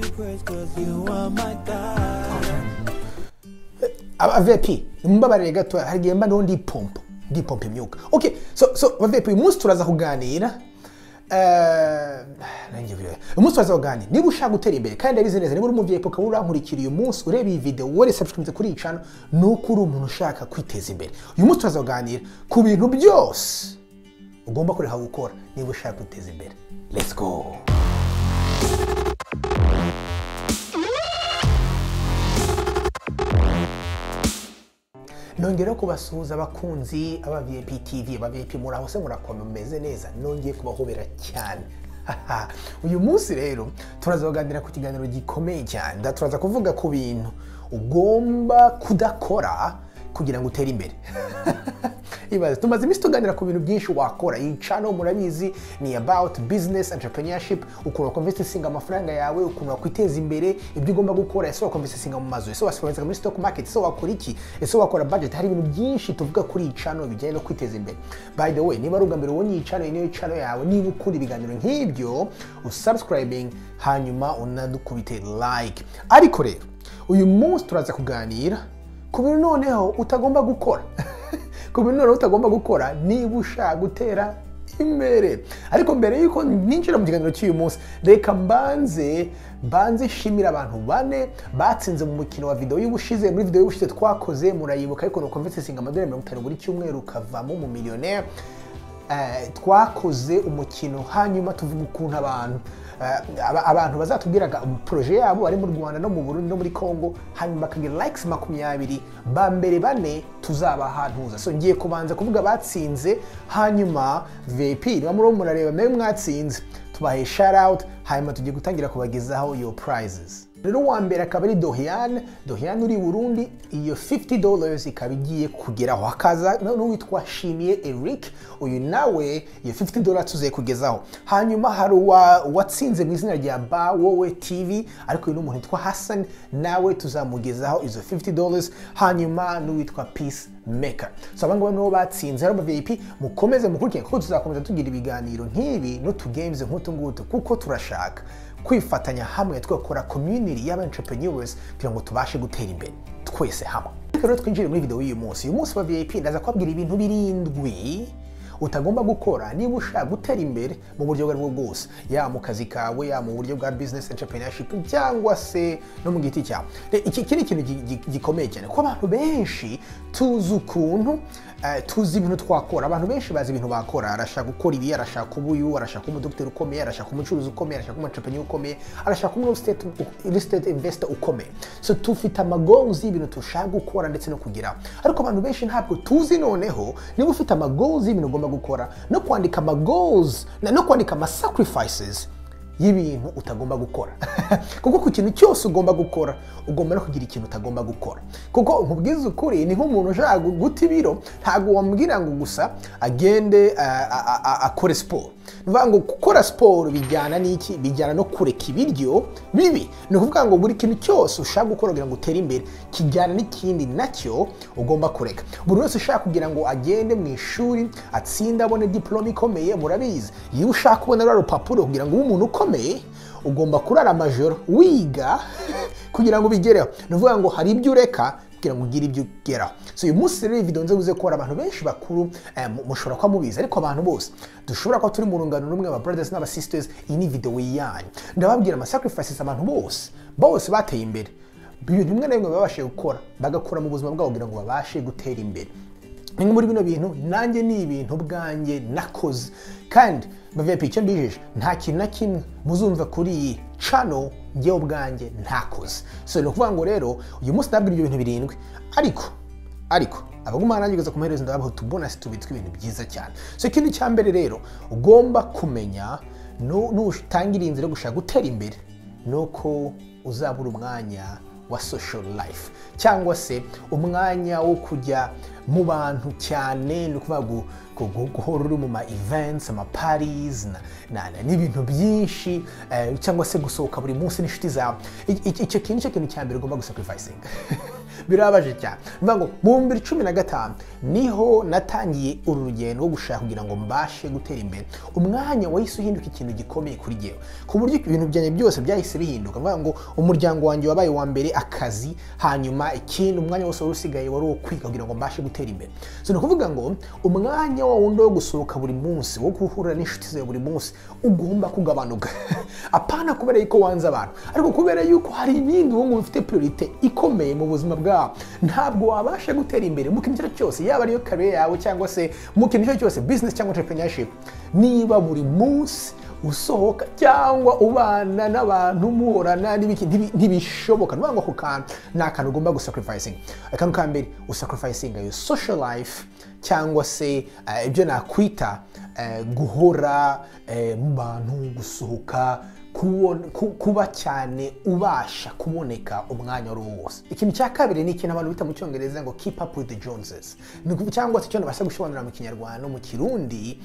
God. abavepi mumbabarire gato hari igihe mba ndiho ndipompa ndipompa imyuka. Okay so so abavepi uyu munsi turaza kuganira eh, nanjye uyu munsi turaza kuganira niba ushaka gutera imbere kandi ndabizi neza niba uri umubyeyi ukaba urankurikira uyu munsi ureba iyi video wari subscribe kuri iyi channel ni uko uri umuntu ushaka kwiteza imbere. Uyu munsi turaza kuganira ku bintu byose ugomba kureka gukora niba ushaka kwiteza imbere. Let's go. Nongera kubasuhuza abakunzi aba VIP TV aba VIP muri aho se murakoma mumeze neza nongeye kubahobera cyane. Uyu munsi rero turaza kuganira ku kiganiro gikomeye cyane. Turaza kuvuga ku bintu ugomba kudakora kugira ngo utere imbere. ibaze. Tumaze iminsi tuganira ku bintu byinshi wakora. Iyi channel murabizi ni about business entrepreneurship. Ukuntu wakonvestinga amafaranga yawe ukuntu wakwiteza imbere ibyo ugomba gukora ese wakonvestinga mu mazu ese wakonvestinga muri stock market ese wakora iki ese wakora budget. Hari ibintu byinshi tuvuga kuri iyi channel bijyanye no kwiteza imbere. By the way niba ari ubwa mbere ubonye iyi channel niyo channel yawe niba ukunda ibiganiro nk'ibyo usubscribing hanyuma unadukubite like. Ariko rero uyu munsi turaza kuganira ku bintu noneho utagomba gukora. ku bintu noneho utagomba gukora niba ushaka gutera imbere. Ariko mbere y'uko ninjira mu kiganiro cy'uyu munsi reka mbanze mbanze nshimira abantu bane batsinze mu mukino wa videwo y'ubushize. Muri videwo y'ubushize twakoze murayibuka ariko nuko mvise amadolari mirongo itanu buri cyumweru ukavamo mu miliyoneri Eh, twakoze umukino hanyuma tuvuga ukuntu abantu eh, aba- abantu bazatubwiraga poroje yabo ari mu rwanda no mu burundi no muri congo hanyuma bakagira likes makumyabiri ba mbere bane tuzabaha ntuza so ngiye kubanza kuvuga batsinze hanyuma vp niba muriho murareba nawe mwatsinze. Tubahe shout out hanyuma tugiye gutangira kubagezaho your prizes. Rero uwa mbere akaba ari dohiane dohiane uri burundi. Iyo 50 dollars ikaba igiye kugeraho hakaza n'uwitwa shimiye eric. Uyu nawe iyo 50 dollars tuziye kugezaho. Hanyuma hari uwatsinze mu izina rya ba wowe tv ariko uyu ni umuntu witwa hassan. Nawe tuzamugezaho izo 50 dollars. Hanyuma n'uwitwa peace maker so abangaba nibo batsinze. Rero vip mukomeze mukurikire kuko tuzakomeza tugira ibiganiro nk'ibi. N'utugames nk'utu ngutu kuko turashaka. Kwifatanya hamwe tugakora community y'aba-entrepreneurs kugira ngo tubashe gutera imbere. Twese hamwe. Rero twinjire muri video y'uyu munsi. Uyu munsi wa vip ndaza kubabwira ibintu birindwi utagomba gukora niba ushaka gutera imbere mu buryo ubwo ari bwo bwose yaba mu kazi kawe yaba mu buryo bwa business entrepreneurship cyangwa se no mu giti cyawe. Iki ni ikintu gi- gi- gikomeye cyane kuko abantu benshi tuzi ukuntu eh, tuzi ibintu twakora. Abantu benshi bazi ibintu bakora. Arashaka gukora ibi arashaka kuba uyu arashaka kuba umudogiteri ukomeye arashaka umucuruzi ukomeye arashaka kuba umuentrepreneur ukomeye arashaka kuba estate investor ukomeye. So tufite amagoals y'ibintu dushaka gukora ndetse no kugeraho ariko abantu benshi ntabwo tuzi noneho niba ufite amagoals y'ibintu ugomba gukora no kwandika amagoals na- no kwandika amasacrifices y'ibintu utagomba gukora. Kuko ku kintu cyose ugomba gukora ugomba no kugira ikintu utagomba gukora. Kuko nkubwiza ukuri ni nk'umuntu ushaka guta ibiro ntabwo wambwira ngo gusa agende akore siporo. Ni ukuvuga ngo gukora siporo bijyana n'iki? Bijyana no kureka ibiryo bibi. Ni ukuvuga ngo buri kintu cyose ushaka gukora kugira ngo utere imbere kijyana n'ikindi na cyo ugomba kureka. Buri wese ushaka kugira ngo agende mu ishuri atsinde abone diporome ikomeye murabizi. Iyo ushaka kubona ruriya rupapuro kugira ngo ube umuntu ukomeye ugomba kurara amajoro wiga kugira ngo ubigereho. Ni ukuvuga ngo hari ibyo ureka kugira ngo ugire ibyo ugeraho. So uyu munsi rero video nze buze kubara abantu benshi bakuru eh, mu- mushobora kuba mubizi ariko abantu bose dushobora kuba turi mu rungano rumwe aba brothers n'aba sisters iyi ni video yanyu. Ndababwira ama sacrifices abantu bose bose bateye imbere. Ibintu bimwe na bimwe babashije gukora bagakora mu buzima bwabo kugira ngo babashe gutera imbere. Bimwe muri bino bintu nanjye ni ibintu bwanjye nakoze. Kandi baviye icyo mbijeje nta kintu na kimwe muzumva kuri iyi cano njyewe ubwanjye ntakoze. So ni ukuvuga ngo rero uyu munsi nabwira ibyo bintu birindwi. Ariko ariko abagumana nanjye kugeza ku maherezo ndabaha utubonasi tubiri tw'ibintu byiza cyane. So ikintu cya mbere rero ugomba kumenya nu- nutangira inzira yo gushaka gutera imbere ni uko uzabura umwanya wa social life. Cyangwa se umwanya wo kujya mu bantu cyane ni ukuvuga gu- gu- gu- guhora uri mu ma events ama na- n'ibintu byinshi eh, cyangwa se gusohoka buri munsi n'inshuti zawe icyo kintu ni cyo kintu cya mbere ugomba gusacrificing. birababaje cyane mvuga ngo mu bibiri cumi na gatanu ni ho natangiye uru rugendo rwo gushaka kugira ngo mbashe gutera imbere. Umwanya wahise uhinduka ikintu gikomeye kuri jyewe ku buryo ibintu byanjye byose byahise bihinduka. Mvuga ngo umuryango wanjye wabaye uwa mbere akazi hanyuma ikindi umwanya wose wari usigaye wari uwo kwiga kugira ngo mbashe gutera imbere. Ni ukuvuga ngo umwanya wa wundi wo gusohoka buri munsi wo guhura n'inshuti zawe buri munsi ugomba kugabanuka. Apana kubera yuko wanze abantu. Ariko kubera yuko hari ibindi ubu ngubu bifite priorite ikomeye mu buzima bwawe ntabwo wabasha gutera imbere mu kintu icyo ari cyo cyose yaba ariyo kariye yawe cyangwa se mu kintu icyo ari cyo cyose business cyangwa entrepreneurship. Niba buri munsi usohoka cyangwa ubana n'abantu muhorana ntibishoboka. Ni ukuvuga ako kantu ni akantu ugomba gusacrificing. Akantu ka mbere usacrificing your social life cyangwa se eh, ibyo nakwita eh, guhora eh, mu bantu gusohoka kuba cyane ubasha kuboneka umwanya wari wo wose. Ikintu cya kabiri ni ikintu abantu bita mu cyongereza ngo keep up with the joneses. Ni cyangwa se icyo nabasha gusobanura mu kinyarwanda mu kirundi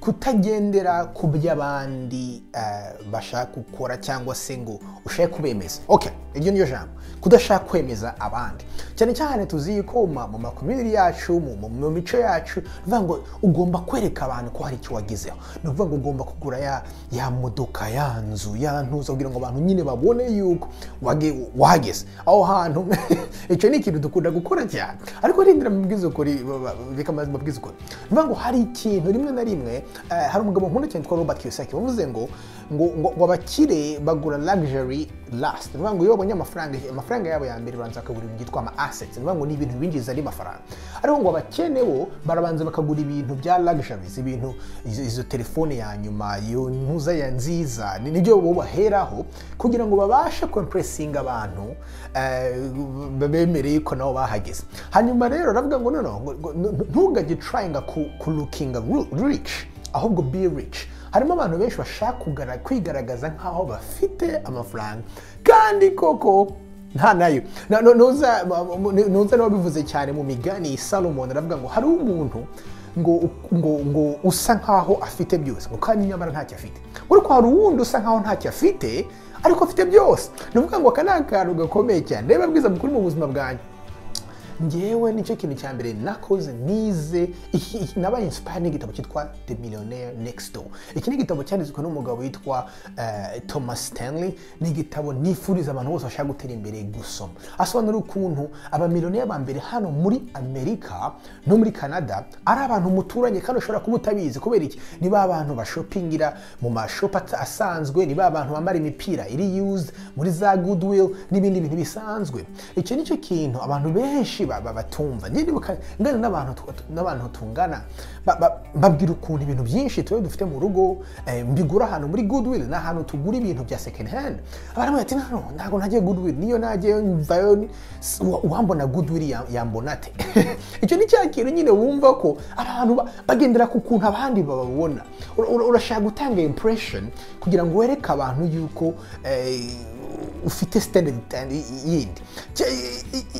kutagendera ku by'abandi eh, bashaka gukora cyangwa se ngo ushake kubemeza. Okay iryo niryo jambo. Kudashaka kwemeza abandi. Cyane cyane tuzi ko mu mu makommunity yacu mu- mu mu mico yacu ni ukuvuga ngo ugomba kwereka abantu ko hari icyo wagezeho. Ni ukuvuga ngo ugomba kugura ya ya modoka ya nzu ya ntuza kugira ngo abantu nyine babone yuko wage- wahageze. Aho hantu icyo ni ikintu dukunda gukora cyane. Ariko rindira mubwiza ukuri reka maze mubwiza ukuri ni ukuvuga ngo hari ikintu rimwe na rimwe eh, hari umugabo nkunda cyane witwa Robert Kiyosaki wavuze ngo ngo abakire bagura luxury last. Ni ngo iyo babonye amafaranga amafaranga yabo ya mbere babanza bakagura ibintu byitwa ama assets. Ni ngo ni ibintu binjiza andi mafaranga ariko ngo abakene bo barabanza bakagura ibintu bya luxuries ibintu izo, telefone ya nyuma iyo ntuza ya nziza ni ni byo bo baheraho kugira ngo babashe kwempuresinga abantu eh, bemereye ko nabo bahageze. Hanyuma rero aravuga ngo noneho ntugajye tryinga ku, ru- rich ahubwo be rich. Harimo abantu benshi bashaka kwigaragaza nk'aho bafite amafaranga. Kandi koko nta na yo. Nuza n'uwabivuze cyane mu migani salomon aravuga ngo hari umuntu ngo ngo ngo usa nkaho afite byose. Ngo kandi nyamara ntacyo afite. Ariko hari uwundi usa nkaho ntacyo afite ariko afite byose. Ni ukuvuga ngo aka ni akantu gakomeye cyane. Reba bwiza mukuru mu buzima bwanjye ngewe ni cyo kintu cya mbere nakoze nize. Nabaye inspired n'igitabo cyitwa the millionaire next door. Iki ni igitabo cyanditswe n'umugabo witwa eh, thomas stanley. Ni igitabo nifuriza abantu bose bashaka gutera imbere gusoma. Asobanura ukuntu abamiliyoneri ba mbere hano muri amerika no muri canada ari abantu muturanye kandi ushobora kuba utabizi. Kubera iki? Ni ba bantu bashopingira mu mashopu asanzwe ni ba bantu bambara imipira iri used muri za goodwill n'ibindi bintu bisanzwe. Icyo ni cyo kintu abantu benshi ba- batumva. Ngana n'abantu tu- tu- n'abantu tungana. Ba- ba- mbabwira ukuntu ibintu byinshi tuba dufite mu rugo eh, mbigura ahantu muri goodwill ni ahantu tugura ibintu bya second hand. Abantu bati ntabwo najya goodwill. Niyo najyayo mvayo uwambona goodwill ya- yambona ate? Icyo ni cya kintu nyine wumva ko abantu ba- bagendera ku kuntu abandi bababona Ura- ura- urashaka gutanga impression kugira ngo wereke abantu yuko eh, ufite standard yindi.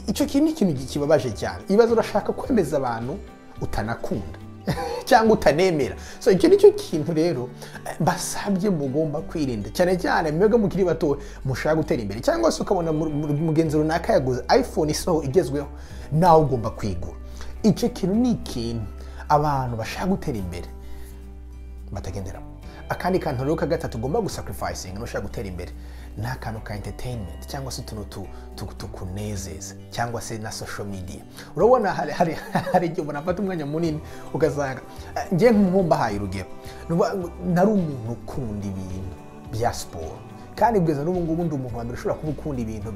Icyo kintu ni ikintu kibabaje cyane. Ibibazo urashaka kwemeza abantu utanakunda. Cyangwa utanemera. So icyo ni cyo kintu rero eh, mbasabye mugomba kwirinda. Cyane cyane mwebwe mukiri bato mushaka gutera imbere. Cyangwa se ukabona mu- mu- mugenzi runaka yaguze iphone isoho igezweho nawe ugomba kwigura. Icyo kintu ni ikintu abantu bashaka gutera imbere batagenderamo akandi kantu rero ka gatatu ugomba gusacrificing nushaka gutera imbere. Ni akantu ka entertainment cyangwa se utuntu tu- tu- tukunezeza cyangwa se na social media. Urabona hari igihe umuntu afata umwanya munini ugasanga eh, njye nk'umbahaye urugero. Nari umuntu ukunda ibintu bya siporo kandi bwiza n'ubu ngubu ndi umuntu wa mbere ushobora kuba ukunda ibintu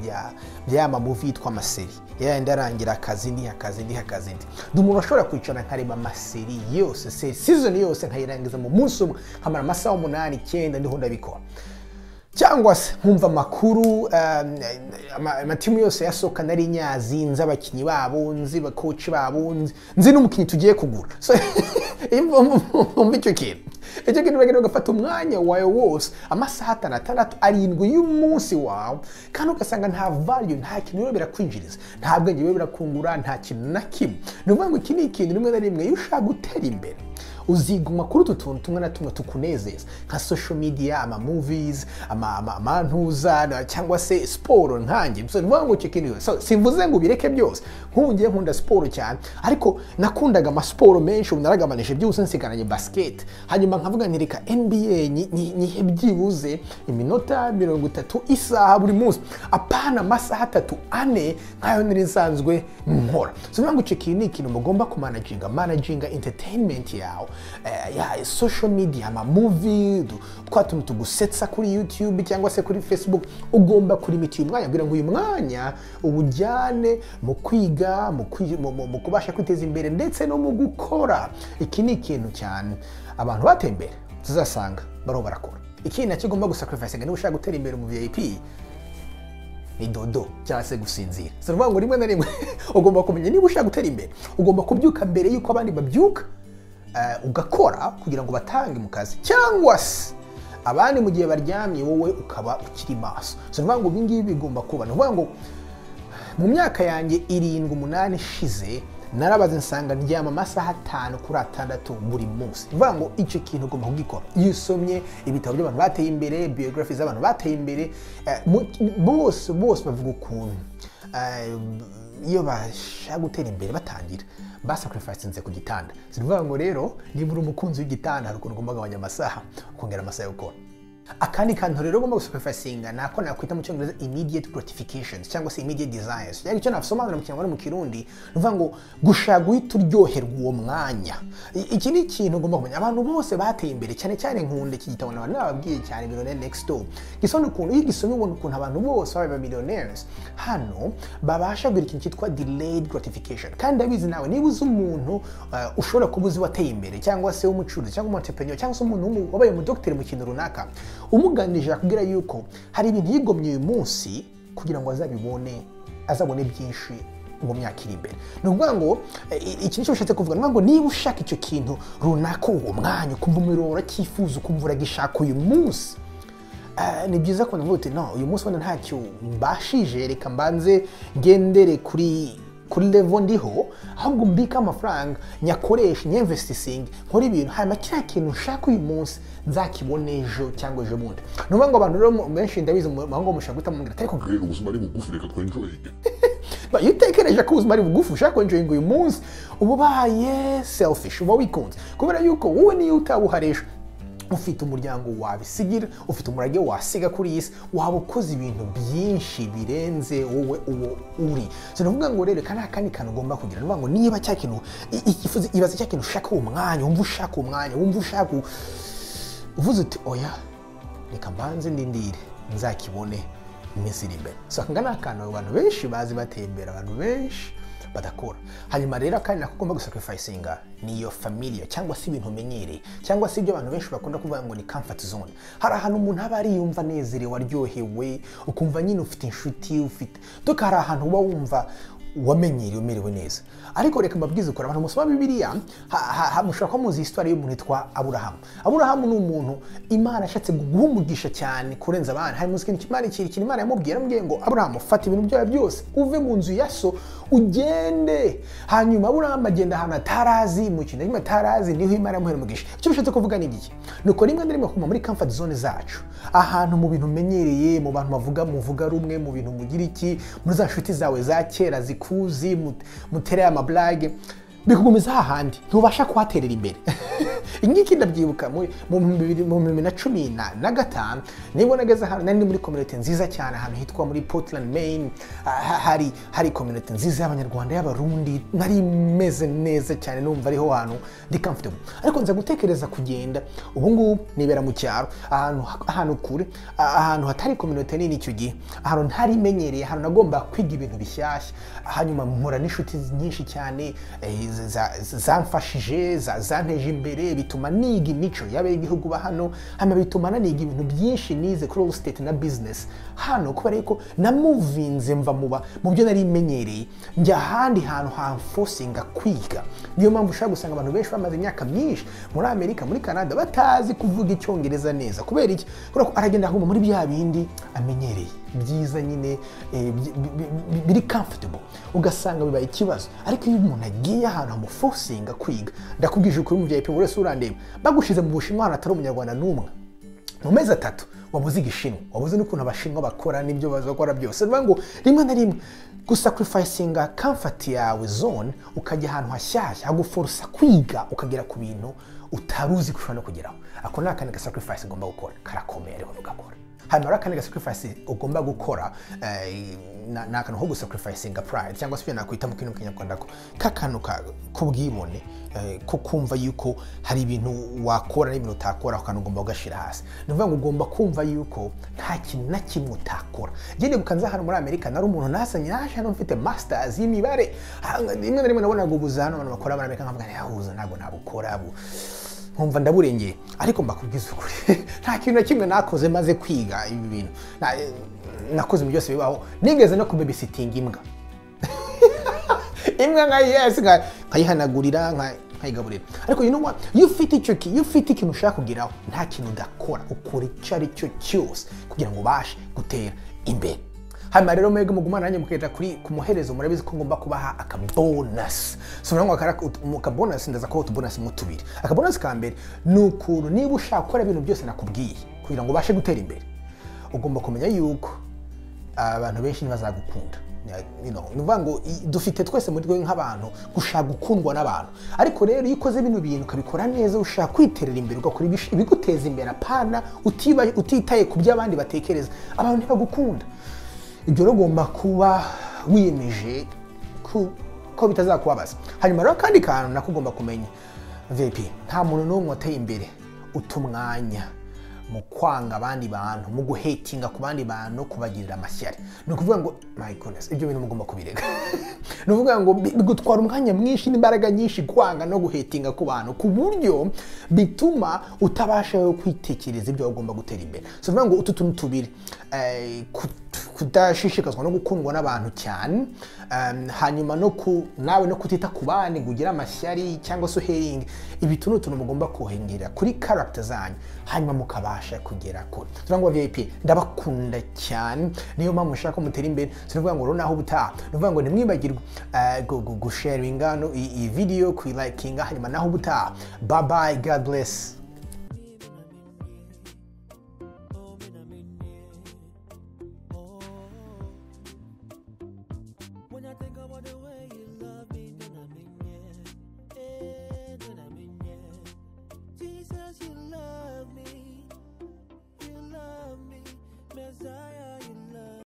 bya mamuvi yitwa amaseri yayandi arangira akazi ndi akazi ndi akazi ndi. Ndi umuntu ushobora kwicara nkareba amaseri yose se season yose nkayirangiza mu munsi umwe. Nkamara amasaha umunani icyenda ndiho ndabikora. Cyangwa se nkumva amakuru um, ama- amatimu yose yasohoka nari nyazi nzi abakinnyi babo nzi abakoci babo nzi- n'umukinnyi tugiye kugura. Umva icyo kintu. Icyo kintu uragenda ugafata umwanya wawe wose amasaha atanu atandatu arindwi y'umunsi wawe kandi ugasanga nta value nta kintu rero birakwinjiriza. Nta bwenge biba birakungura nta kintu na kimwe. Ni ukuvuga ngo iki ni ikintu rimwe na rimwe iyo ushaka gutera imbere uziguma kuri utu tuntu tumwe na tumwe tukunezeza nka social media ama movies ama, ama, amantuza cyangwa se siporo nkanjye so nivuga ngo icyo kintu so, simvuze ngo ubireke byose. Nk'ubu ngiye nkunda siporo cyane ariko nakundaga amasiporo menshi ubu naragabanije byose nsigaranye basket. Hanyuma nkavuga nti reka nba nyi- nyi- nyihe byibuze iminota mirongo itatu isaha buri munsi? Apana amasaha atatu ane nk'ayo nari nsanzwe nkora. So nivuga ngo icyo kintu ni ikintu mugomba kumanaginga managinga entertainment yawe ya social media ama movie du- twa tuntu tugusetsa kuri youtube cyangwa se kuri facebook ugomba kurimita uyu mwanya kugira ngo uyu mwanya uwujyane mu kwiga mu kubasha kwiteza imbere ndetse no mu gukora. Iki ni ikintu cyane. Abantu bateye imbere tuzasanga bariho barakora. Ikindi na cyo ugomba gusakarifayisinga niba ushaka gutera imbere mu vip ni dodo cyangwa se gusinzira. Si ukuvuga ngo rimwe na rimwe ugomba kumenya niba ushaka gutera imbere ugomba kubyuka mbere y'uko abandi babyuka. eh, ugakora kugira ngo batange mu kazi. Cyangwa se abandi mu gihe baryamye wowe ukaba ukiri maso. Si ukuvuga ngo ibi ngibi bigomba kuba. Ni ukuvuga ngo mu myaka yanjye irindwi umunani ishize narabaze nsanga ndyama amasaha atanu kuri atandatu buri munsi. Ni ukuvuga ngo icyo kintu ugomba kugikora. Iyo usomye ibitabo by'abantu bateye imbere biography z'abantu bateye imbere eh, bose bose bavuga ukuntu eh, iyo bashaka gutera imbere batangira basakarifayisinze ku gitanda. Si ukuvuga ngo rero niba uri umukunzi w'igitanda hari ukuntu ugomba kugabanya amasaha ukongera amasaha yo gukora. Akandi kantu rero ugomba gusakarifayisinga ni ako nakwita mu cyongereza immediate gratifications cyangwa se immediate desires. Cyangwa icyo nasobanura mu kinyarwanda mu kirundi ni ukuvuga ngo gushaka guhita uryoherwa uwo mwanya. Iki ni ikintu ugomba kumenya. Abantu bose bateye imbere cyane cyane nkunda iki gitabo naba nababwiye cyane millionaire next door. Gisoma ukuntu iyo gisomye ubona ukuntu abantu bose babaye ba millionaires hano babasha kugira ikintu cyitwa delayed gratification. Kandi ndabizi nawe niba uzi umuntu uh, ushobora kuba uzi wateye imbere cyangwa se w'umucuruzi cyangwa umu cyangwa se umuntu wabaye umudogiteri mu kintu runaka umuganirije akubwira yuko hari ibintu yigomye uyu munsi kugira ngo azabibone azabone byinshi mu myaka iri imbere. Ni ukuvuga ngo eh, iki ni cyo bishatse kuvuga. Ni ngo niba ushaka icyo kintu runaka uwo mwanya ukumva umuriro uracyifuza ukumva uragishaka uyu munsi Ah, ni byiza navuga uti no uyu munsi wenda ntacyo mbashije reka mbanze ngendere kuri kuri level ndiho ahubwo mbike amafaranga nyakoreshe nyemvesitisingi nkore ibintu. Hanyuma kiriya kintu nshaka uyu munsi nzakibone ejo cyangwa ejo bundi. Ni ukuvuga ngo abantu rero benshi ndabizi mahanga mushaka guhita mubwira ariko rero ubuzima ari bugufi reka twenjoyinge iyo utekereje ko ubuzima ari bugufi ushaka kwenjoyinga uyu munsi uba ubaye selfish uba wikunze. Kubera yuko wowe niyo utabuharesha ufite umuryango wabisigira ufite umurage wasiga kuri iyi si waba ukoze ibintu byinshi birenze wowe uwo uri. So ndavuga ngo rero kana akandi kantu ugomba kugira. Ngo niba cya kintu ibaze cya kintu ushaka uwo mwanya wumva ushaka uwo mwanya wumva ushaka uvuze uti oya reka mbanze ndindire nzakibone iminsi iri imbere. So aka ni akantu abantu benshi bazi bateye imbere abantu benshi badakora hanyuma rero akandi nako ugomba gusakarifayisinga ni iyo familiya cyangwa se ibintu umenyereye cyangwa se ibyo abantu benshi bakunda kuvuga ngo ni comfort zone. Hari ahantu umuntu aba ariyumva anezerewe aryohewe ukumva nyine ufite inshuti ufite doka hari ahantu uba wumva wamenyereye umerewe neza. Ariko reka mbabwize ukora abantu musoma ha- mushobora kuba muzi histoire y'umuntu witwa aburahamu. Aburahamu ni umuntu imana yashatse guha umugisha cyane kurenza abandi hari ikintu imana ikintu imana yamubwiye? Yaramubwiye ngo aburahamu fata ibintu byawe byose uve mu nzu ya so ugende. Hanyuma aburahamu agenda ahantu atarazi mu kintu atarazi ni ho imana yamuhera umugisha. Icyo bishatse kuvuga ni iki? Ni uko rimwe na rimwe kuma muri comfort zone zacu. Ahantu mu bintu umenyereye mu bantu bavuga muvuga rumwe mu bintu mugira iki muri za nshuti zawe za kera zikuzi mut- mutereye amablage bikugumiza hahandi ntubasha kuhaterera imbere. Ingiki ndabyibuka mu bibiri- na cumi na gatanu. Nibwo nageze ahantu nari muri community nziza cyane ahantu hitwa muri portland maine. Ah, ha- hari hari community nziza y'abanyarwanda y'abarundi. Nari meze neza cyane numva ariho hantu ndi comfortable. Ariko nza gutekereza kugenda. Ubu ngubu nibera mu cyaro. Ahantu ahantu kure ah, ahantu hatari community nini icyo gihe. Ahantu ntari menyereye ahantu nagomba kwiga ibintu bishyashya. Hanyuma mpura n'inshuti nyinshi cyane eh, zamfashije za- zanteje imbere bituma niga imico y'abegihugu ba hano hanyuma bituma naniga ibintu byinshi nize kuri real estate na business. Hano kubera yuko namuvinze mva muba mu byo nari menyereye njya ahandi hantu hamfosinga kwiga. Niyo mpamvu ushobora gusanga abantu benshi bamaze imyaka myinshi muri amerika muri canada batazi kuvuga icyongereza neza. Kubera iki? Kubera ko aragenda aguma muri bya bindi amenyereye. Byiza nyine eh, bi- bi- bi- biri comfortable. Ugasanga bibaye ikibazo. Ariko iyo umuntu agiye ahantu hamufosinga kwiga. Ndakubwije ukuri mu vip buri wese urandeba bagushize mu bushinwa ahantu atari umunyarwanda n'umwe. Mu mezi atatu wabuze igishinwa. Wabuze n'ukuntu abashinwa bakora n'ibyo bazakora byose. Ni ukuvuga ngo rimwe na rimwe gusakurifayisinga kamfati yawe zone ukajya ahantu hashyashya haguforosa kwiga ukagera ku bintu utari uzi ko ushobora no kugeraho. Ako ni akandi gasakurifayisi ugomba gukora. Karakomeye ariko ntugakora hanyuma rero akandi gasakurifayisi ugomba gukora eh, ni akantu ko gusakurifayisinga pride cyangwa se nakwita mu kintu kinyarwanda ko. K'akantu ka- k'ubwibone eh, ko kumva yuko hari ibintu wakora n'ibintu utakora ako kantu ugomba kugashyira hasi. Ni ukuvuga ngo ugomba kumva yuko nta kintu na kimwe utakora. Njye nibuka nza hano muri amerika nari umuntu nasanye naje hano mfite masters y'imibare. Ah, rimwe na rimwe nabonaga ubuza hano abantu bakora muri amerika nkavuga yahuza ntabwo nabukora bu nkumva ndaburengeye ariko mbakubwiza ukuri nta kintu na kimwe nakoze maze kwiga ibi bintu. Nakoze ibintu byose bibaho. Nigeze no kubebisitinga imbwa. Imbwa yesi nkayihanagurira nkayigaburira. Ariko you know iyo ufite icyo iyo ufite ikintu ushaka kugeraho nta kintu udakora ukora icyo ari cyo cyose kugira ngo ubashe gutera imbere hanyuma rero mwebwe mugumana nanjye mukagera kuri ku muherezo murabizi ko ngomba kubaha akabonasi so ngo akabonasi ndaza kubaha utubonasi mu tubiri. Akabonasi ka mbere ni ukuntu niba ushaka gukora ibintu byose nakubwiye kugira ngo ubashe gutera imbere. Ugomba kumenya yuko abantu benshi ntibazagukunda. Ni ukuvuga ngo dufite twese muri twe nk'abantu gushaka gukundwa n'abantu. Ariko rero iyo ukoze bino bintu ukabikora neza ushaka kwiterera imbere ugakora ibiguteza imbere. Apana utitaye ku byo abandi batekereza. Abantu ntibagukunda. Ibyo rero ugomba kuba wiyemeje ko bitazakubabaza. Hanyuma rero akandi kantu nako ugomba kumenya. Vp nta muntu n'umwe wateye imbere uta umwanya mu kwanga abandi bantu mu guhetinga ku bandi bantu kubagirira amashyari. Ni ukuvuga ngo my goodness ibyo bintu mugomba kubireka. Ni ukuvuga ngo bi- bigutwara umwanya mwinshi n'imbaraga nyinshi kwanga no guhetinga ku bantu ku buryo bituma utabasha kwitekereza ibyo ugomba gutera imbere. So ngo utu tuntu tubiri eh, kudashishikazwa no gukundwa n'abantu cyane um, hanyuma no ku nawe no kutita ku bandi ngo ugire amashyari cyangwa se uheringe ibi tu ni utuntu mugomba kuhengera kuri character zanyu. Hanyuma mukabasha kugera kure. Ngo vip ndabakunda cyane. Niyo mpamvu mushaka ko mutera imbere. Sinavuga ngo naho ubutaha. Ni ukuvuga ngo ntimwibagirwe eh, gu- gu- gusharinga iyi video kuyilakinga hanyuma naho ubutaha. Bye god bless.